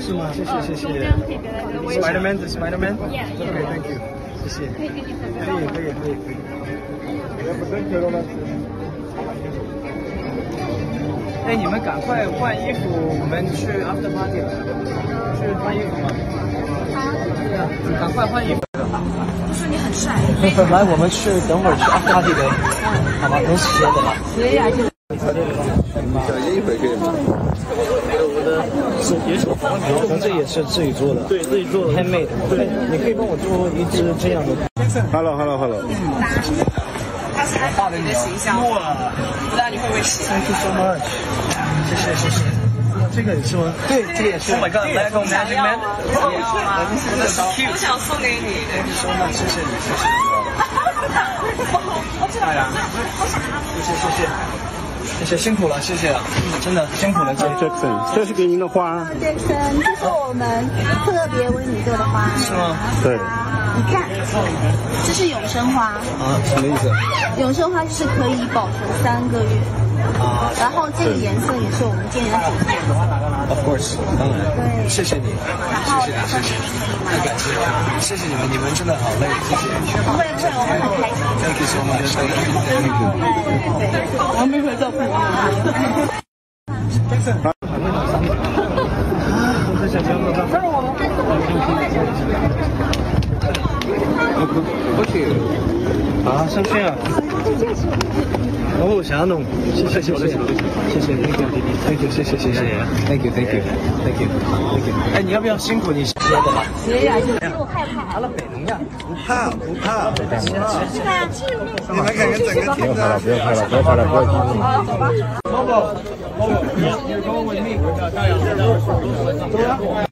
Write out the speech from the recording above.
是吗？谢谢谢谢。Spiderman 是 Spiderman。OK，Thank you。谢谢。可以可以可以可以可以。哎，你们赶快换衣服，我们去 after party 了。去换衣服吗？啊。赶快换衣服。不是你很帅。来，我们去等会儿去 after party 呗。好吧，等歇的了。可以啊。小心一会可以吗？我的手别手，咱这也是自己做的，对自己做的，handmade。对，你可以帮我做一只这样的。Hello，Hello，Hello。他是来画你的形象，不知道你会不会喜欢。Thank you so much。谢谢谢谢。这个也是吗？对，这个也是。Oh my god，Lego Magic Man。我想送给你。Thank you so much，谢谢你，谢谢。我知道了。谢谢谢谢。谢谢辛苦了，谢谢了，真的辛苦了，这 Jackson，这是给您的花。Jackson，这是我们特别为你做的花。是吗？对。你看，这是永生花。啊，什么意思？永生花是可以保存三个月。啊。然后这个颜色也是我们今年的主题颜色。Of course，当然。对。谢谢你，谢谢你，谢谢，太感谢了，谢谢你们，你们真的好累，谢谢。不会不会，我们很开心。Thank you so much，Thank you。我没回照片。Jackson，我在小江路上。过去。啊，上去啊。哦，想要弄，谢谢谢谢，谢谢，Thank you，Thank you，谢谢谢谢，Thank you，Thank you，Thank you，Thank you。哎，你要不要辛苦你歇的吧？谁呀？我害怕。好了，北农呀，不怕不怕。看，你们看看整个不要拍了，不要拍了，不要拍了，不要激动。好，走吧。Bobo，Bobo，你跟我问你，加油，加油，走呀。